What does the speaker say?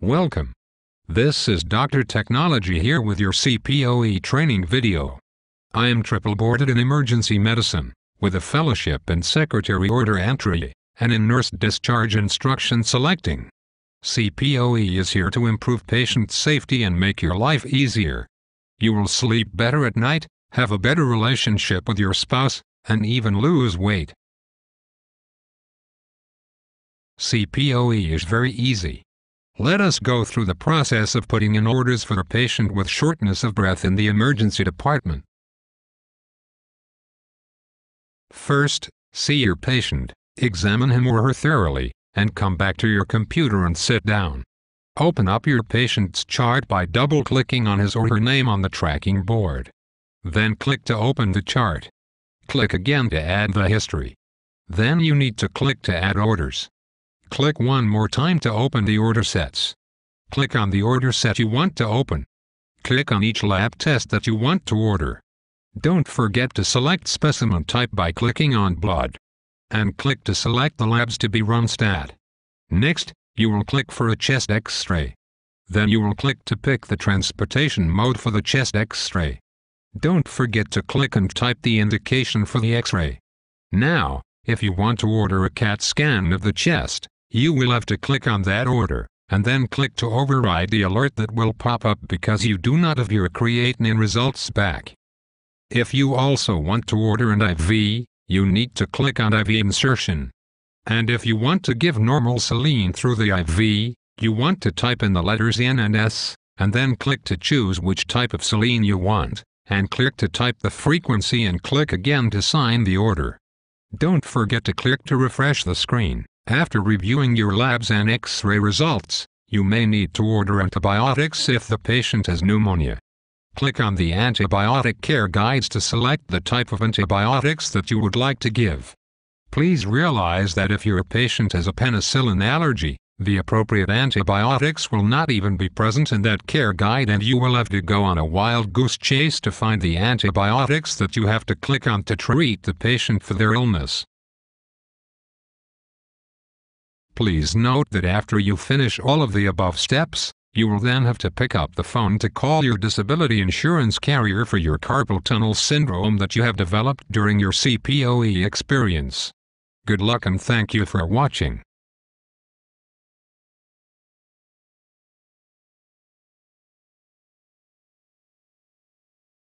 Welcome. This is Dr. Technology here with your CPOE training video. I am triple boarded in emergency medicine, with a fellowship in secretary order entry, and in nurse discharge instruction selecting. CPOE is here to improve patient safety and make your life easier. You will sleep better at night, have a better relationship with your spouse, and even lose weight. CPOE is very easy. Let us go through the process of putting in orders for a patient with shortness of breath in the emergency department. First, see your patient, examine him or her thoroughly, and come back to your computer and sit down. Open up your patient's chart by double-clicking on his or her name on the tracking board. Then click to open the chart. Click again to add the history. Then you need to click to add orders. Click one more time to open the order sets. Click on the order set you want to open. Click on each lab test that you want to order. Don't forget to select specimen type by clicking on blood. And click to select the labs to be run stat. Next, you will click for a chest x-ray. Then you will click to pick the transportation mode for the chest x-ray. Don't forget to click and type the indication for the x-ray. Now, if you want to order a CAT scan of the chest, you will have to click on that order, and then click to override the alert that will pop up because you do not have your creatinine results back. If you also want to order an IV, you need to click on IV insertion. And if you want to give normal saline through the IV, you want to type in the letters N and S, and then click to choose which type of saline you want, and click to type the frequency and click again to sign the order. Don't forget to click to refresh the screen. After reviewing your labs and X-ray results, you may need to order antibiotics if the patient has pneumonia. Click on the antibiotic care guides to select the type of antibiotics that you would like to give. Please realize that if your patient has a penicillin allergy, the appropriate antibiotics will not even be present in that care guide and you will have to go on a wild goose chase to find the antibiotics that you have to click on to treat the patient for their illness. Please note that after you finish all of the above steps, you will then have to pick up the phone to call your disability insurance carrier for your carpal tunnel syndrome that you have developed during your CPOE experience. Good luck and thank you for watching.